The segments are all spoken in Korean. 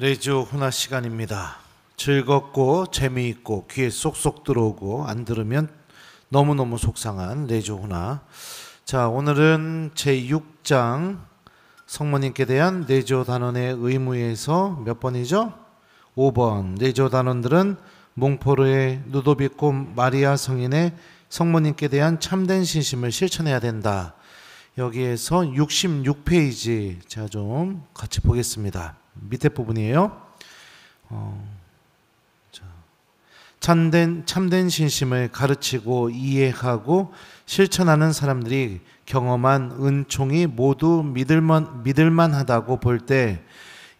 레이저 훈화 시간입니다. 즐겁고 재미있고 귀에 쏙쏙 들어오고 안 들으면 너무너무 속상한 레이저 훈화. 자, 오늘은 제6장 성모님께 대한 내조 단원의 의무에서 몇 번이죠? 5번. 내조 단원들은 몽포르의 누도비코 마리아 성인의 성모님께 대한 참된 신심을 실천해야 된다. 여기에서 66페이지 제가 좀 같이 보겠습니다. 밑에 부분이에요. 어, 자, 참된 참된 신심을 가르치고 이해하고 실천하는 사람들이 경험한 은총이 모두 믿을만 믿을만하다고 볼 때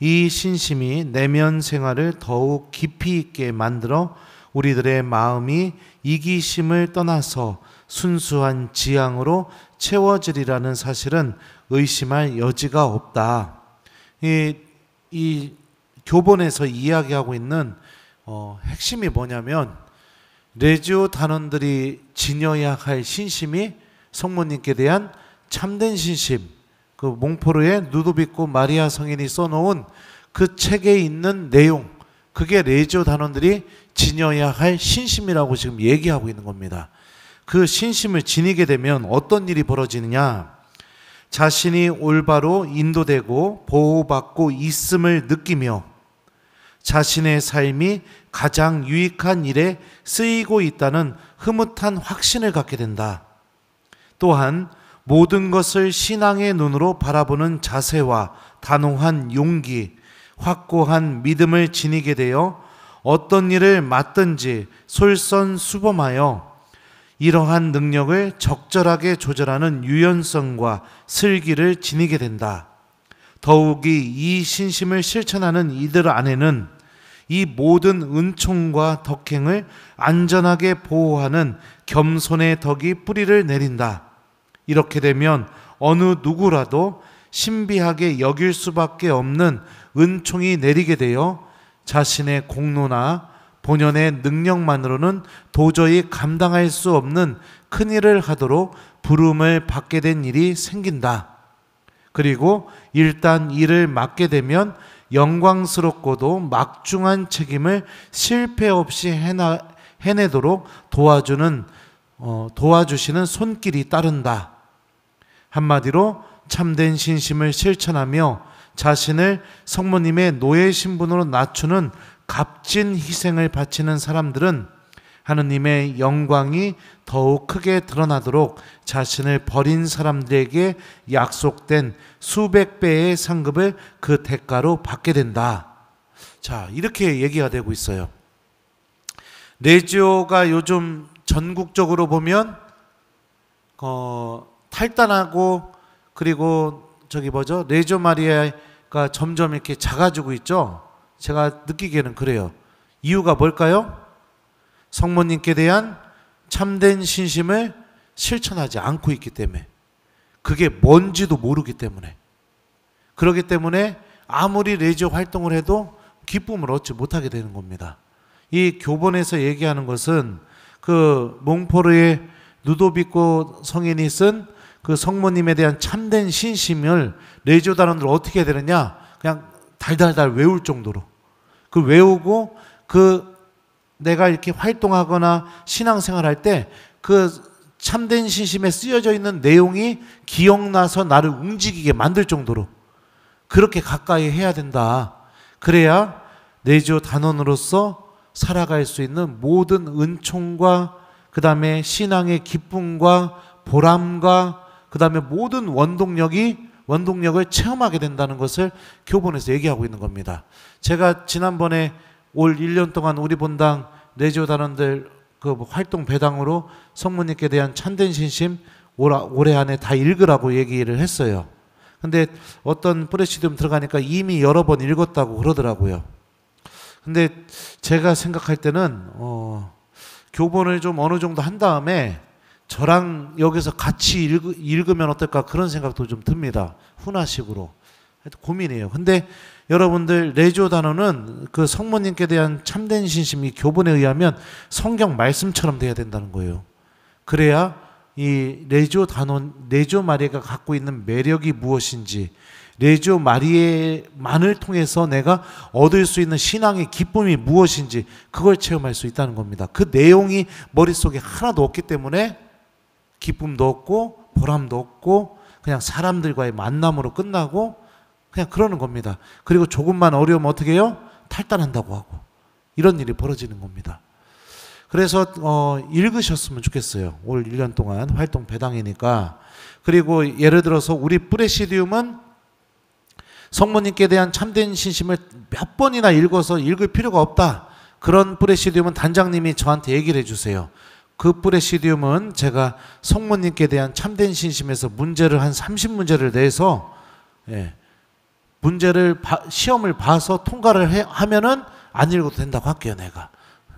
이 신심이 내면 생활을 더욱 깊이 있게 만들어 우리들의 마음이 이기심을 떠나서 순수한 지향으로 채워지리라는 사실은 의심할 여지가 없다. 이, 이 교본에서 이야기하고 있는 어, 핵심이 뭐냐면 레지오 단원들이 지녀야 할 신심이 성모님께 대한 참된 신심, 그 몽포르의 누도비코 마리아 성인이 써놓은 그 책에 있는 내용, 그게 레지오 단원들이 지녀야 할 신심이라고 지금 얘기하고 있는 겁니다. 그 신심을 지니게 되면 어떤 일이 벌어지느냐? 자신이 올바로 인도되고 보호받고 있음을 느끼며 자신의 삶이 가장 유익한 일에 쓰이고 있다는 흐뭇한 확신을 갖게 된다. 또한 모든 것을 신앙의 눈으로 바라보는 자세와 단호한 용기, 확고한 믿음을 지니게 되어 어떤 일을 맡든지 솔선수범하여 이러한 능력을 적절하게 조절하는 유연성과 슬기를 지니게 된다. 더욱이 이 신심을 실천하는 이들 안에는 이 모든 은총과 덕행을 안전하게 보호하는 겸손의 덕이 뿌리를 내린다. 이렇게 되면 어느 누구라도 신비하게 여길 수밖에 없는 은총이 내리게 되어 자신의 공로나 본연의 능력만으로는 도저히 감당할 수 없는 큰 일을 하도록 부름을 받게 된 일이 생긴다. 그리고 일단 일을 맡게 되면 영광스럽고도 막중한 책임을 실패 없이 해나, 해내도록 도와주는 어, 도와주시는 손길이 따른다. 한마디로 참된 신심을 실천하며 자신을 성모님의 노예 신분으로 낮추는 값진 희생을 바치는 사람들은 하느님의 영광이 더욱 크게 드러나도록 자신을 버린 사람들에게 약속된 수백 배의 상급을 그 대가로 받게 된다. 자, 이렇게 얘기가 되고 있어요. 레지오가 요즘 전국적으로 보면 어, 탈단하고 그리고 저기 뭐죠? 레지오 마리아가 점점 이렇게 작아지고 있죠. 제가 느끼기에는 그래요. 이유가 뭘까요? 성모님께 대한 참된 신심을 실천하지 않고 있기 때문에 그게 뭔지도 모르기 때문에 그렇기 때문에 아무리 레지오 활동을 해도 기쁨을 얻지 못하게 되는 겁니다. 이 교본에서 얘기하는 것은 그 몽포르의 누도비코 성인이 쓴 그 성모님에 대한 참된 신심을 레지오 단원들 어떻게 되느냐? 그냥 달달달 외울 정도로 그 외우고 그 내가 이렇게 활동하거나 신앙생활 할때 그 참된 신심에 쓰여져 있는 내용이 기억나서 나를 움직이게 만들 정도로 그렇게 가까이 해야 된다. 그래야 내조 단원으로서 살아갈 수 있는 모든 은총과 그 다음에 신앙의 기쁨과 보람과 그 다음에 모든 원동력이 원동력을 체험하게 된다는 것을 교본에서 얘기하고 있는 겁니다. 제가 지난번에 올 1년 동안 우리 본당 내조 단원들 그 활동 배당으로 성모님께 대한 참된 신심 올해 안에 다 읽으라고 얘기를 했어요. 근데 어떤 프레시룸 들어가니까 이미 여러 번 읽었다고 그러더라고요. 근데 제가 생각할 때는 어, 교본을 좀 어느 정도 한 다음에 저랑 여기서 같이 읽, 으면 어떨까 그런 생각도 좀 듭니다. 훈화식으로. 고민이에요. 근데 여러분들 레조 단어는 그 성모님께 대한 참된 신심이 교본에 의하면 성경 말씀처럼 돼야 된다는 거예요. 그래야 이 레조 단원 레조 마리아가 갖고 있는 매력이 무엇인지 레조 마리아만을 통해서 내가 얻을 수 있는 신앙의 기쁨이 무엇인지 그걸 체험할 수 있다는 겁니다. 그 내용이 머릿속에 하나도 없기 때문에 기쁨도 없고 보람도 없고 그냥 사람들과의 만남으로 끝나고 그냥 그러는 겁니다. 그리고 조금만 어려우면 어떻게 해요? 탈단한다고 하고 이런 일이 벌어지는 겁니다. 그래서 어, 읽으셨으면 좋겠어요. 올 1년 동안 활동 배당이니까. 그리고 예를 들어서 우리 프레시디움은 성모님께 대한 참된 신심을 몇 번이나 읽어서 읽을 필요가 없다. 그런 프레시디움은 단장님이 저한테 얘기를 해주세요. 그 프레시디움은 제가 성모님께 대한 참된 신심에서 문제를 한 30문제를 내서 예, 문제를 봐- 시험을 봐서 통과를 해, 하면은 안 읽어도 된다고 할게요, 내가.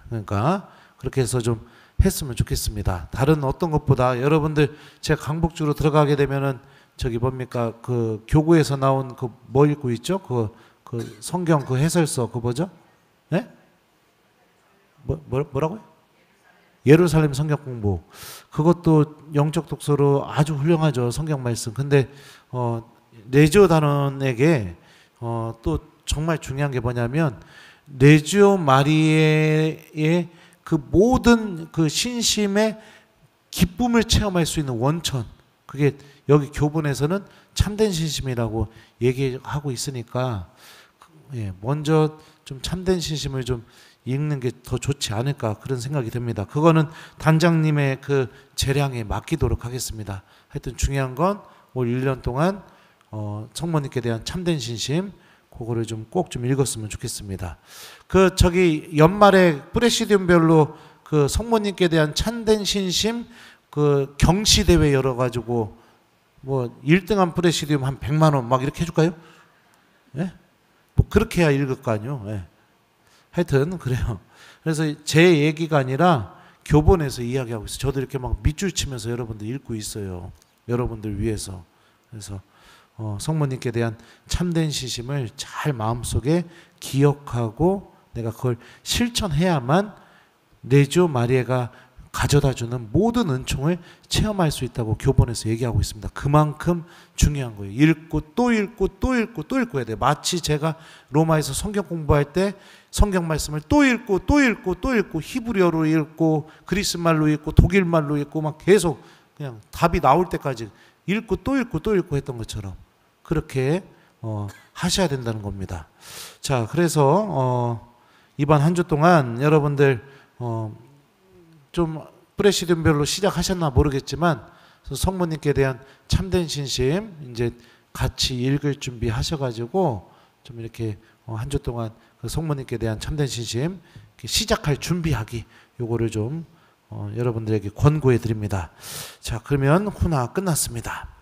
그러니까 그렇게 해서 좀 했으면 좋겠습니다. 다른 어떤 것보다 여러분들 제 강북주로 들어가게 되면은 저기 뭡니까 그 교구에서 나온 그 뭐 읽고 있죠? 그, 그 성경 그 해설서 그 뭐죠? 네? 뭐, 뭐 뭐라고요? 예루살렘 성경 공부 그것도 영적 독서로 아주 훌륭하죠 성경 말씀. 근데 어 레지오 단원에게 어 또 정말 중요한 게 뭐냐면 레지오 마리에의 그 모든 그 신심의 기쁨을 체험할 수 있는 원천 그게 여기 교본에서는 참된 신심이라고 얘기하고 있으니까 예, 먼저 좀 참된 신심을 좀 읽는 게 더 좋지 않을까 그런 생각이 듭니다. 그거는 단장님의 그 재량에 맡기도록 하겠습니다. 하여튼 중요한 건 올 1년 동안 어, 성모님께 대한 참된 신심 그거를 좀꼭좀 읽었으면 좋겠습니다. 그 저기 연말에 프레시디움별로 그 성모님께 대한 참된 신심 그 경시 대회 열어 가지고 뭐 1등한 프레시디움 한 100만 원 막 이렇게 해 줄까요? 예? 뭐 그렇게 해야 읽을 거 아니요. 예. 하여튼 그래요. 그래서 제 얘기가 아니라 교본에서 이야기하고 있어요. 저도 이렇게 막 밑줄 치면서 여러분들 읽고 있어요. 여러분들 위해서. 그래서 어, 성모님께 대한 참된 시심을 잘 마음속에 기억하고 내가 그걸 실천해야만 내조 마리아가 가져다 주는 모든 은총을 체험할 수 있다고 교본에서 얘기하고 있습니다. 그만큼 중요한 거예요. 읽고 또 읽고 또 읽고 또 읽고 해야 돼요. 마치 제가 로마에서 성경 공부할 때 성경 말씀을 또 읽고 또 읽고 또 읽고 히브리어로 읽고 그리스 말로 읽고 독일 말로 읽고 막 계속 그냥 답이 나올 때까지 읽고 또 읽고 또 읽고 했던 것처럼 그렇게 어, 하셔야 된다는 겁니다. 자, 그래서 어, 이번 한 주 동안 여러분들 어, 좀 프레시든별로 시작하셨나 모르겠지만 성모님께 대한 참된 신심 이제 같이 읽을 준비 하셔가지고 좀 이렇게 어, 한주 동안 그 성모님께 대한 참된 신심 시작할 준비하기 요거를 좀 어, 여러분들에게 권고해 드립니다. 자 그러면 훈화 끝났습니다.